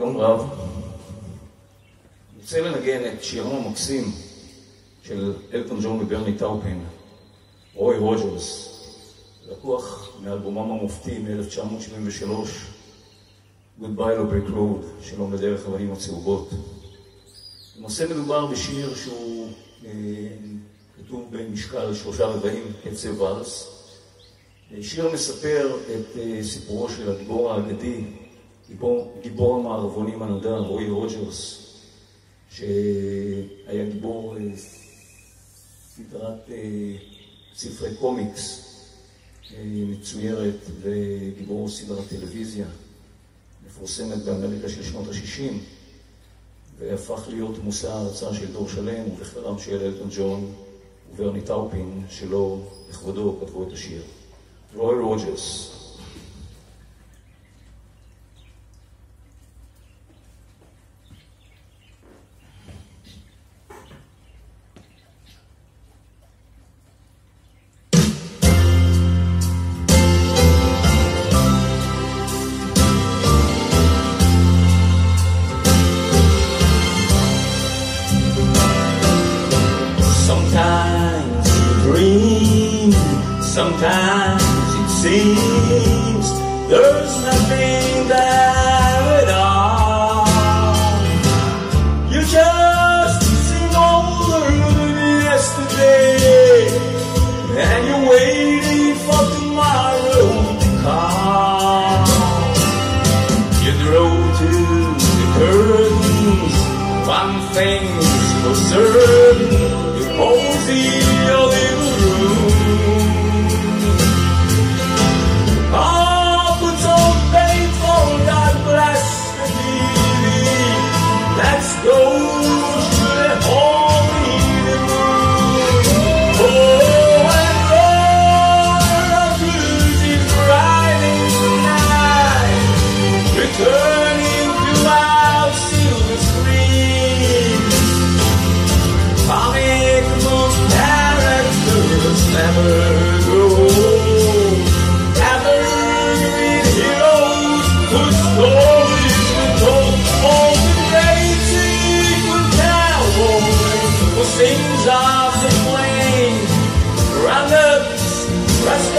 שלום רב. אני רוצה לנגן את שירם המקסים של אלטון ג'ון וברני טאופין, רוי רוג'רס, לקוח מאלבומם המופתי מ-1973, Goodbye Brick Road, שלום לדרך הבאים הצהובות. למעשה מדובר בשיר שהוא אה, כתוב במשקל שלושה רבעים, קצב ואלס. שיר המספר את אה, סיפורו של הגיבור האגדי, גיבור, גיבור המערבונים הנודע, רוי רוג'רס, שהיה גיבור אה, סדרת אה, ספרי קומיקס מצוירת וגיבור סדרת טלוויזיה מפורסמת באמריקה של שנות ה-60 והפך להיות מושא ההערצה של דור שלם ובכללם של אלטון ג'ון וברני טאופין שלו לכבודו כתבו את השיר. Roy Rogers. Sometimes it seems there's nothing there at all. You just sing over yesterday, and you're waiting for tomorrow to come. You throw to the curtains, one thing's for certain, you cozy of the flames. Round up, rust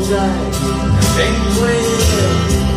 bullseye and penguin.